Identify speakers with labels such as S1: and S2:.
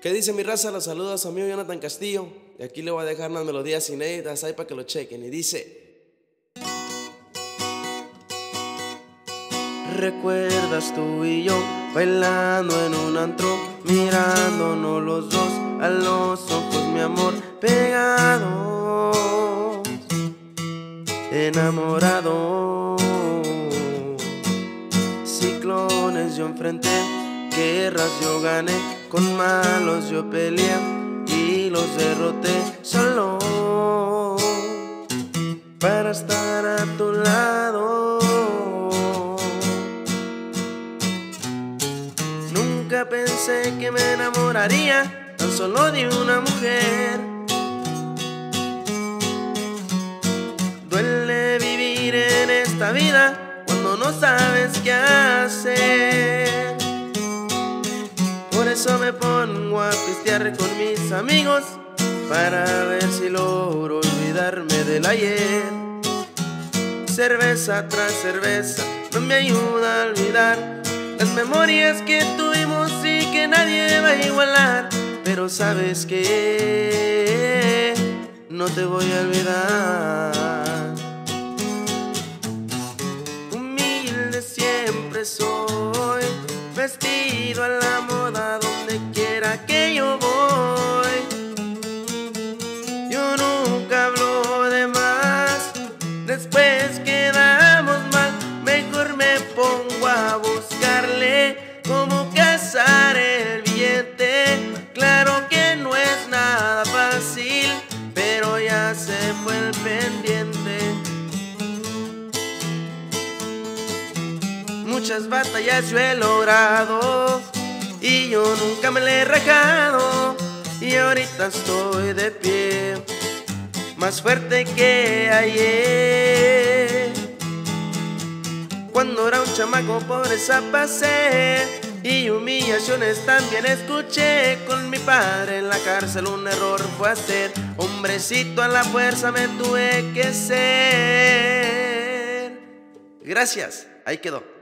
S1: ¿Qué dice mi raza? Los saludos a amigo Jonathan Castillo. Y aquí le voy a dejar unas melodías inéditas ahí para que lo chequen. Y dice... ¿Recuerdas tú y yo bailando en un antro, mirándonos los dos a los ojos, mi amor, pegados, enamorados? Ciclones yo enfrenté, guerras yo gané, con malos yo peleé y los derroté solo para estar a tu lado. Nunca pensé que me enamoraría tan solo de una mujer. Duele vivir en esta vida cuando no sabes qué hacer. Eso me pongo a pistear con mis amigos para ver si logro olvidarme del ayer. Cerveza tras cerveza no me ayuda a olvidar las memorias que tuvimos y que nadie va a igualar. Pero sabes que no te voy a olvidar. Humilde siempre soy, vestido a la se fue el pendiente. Muchas batallas yo he logrado y yo nunca me le he rajado y ahorita estoy de pie, más fuerte que ayer. Cuando era un chamaco pobreza pasé también escuché. Con mi padre en la cárcel un error fue hacer. Hombrecito a la fuerza me tuve que ser. Gracias, ahí quedó.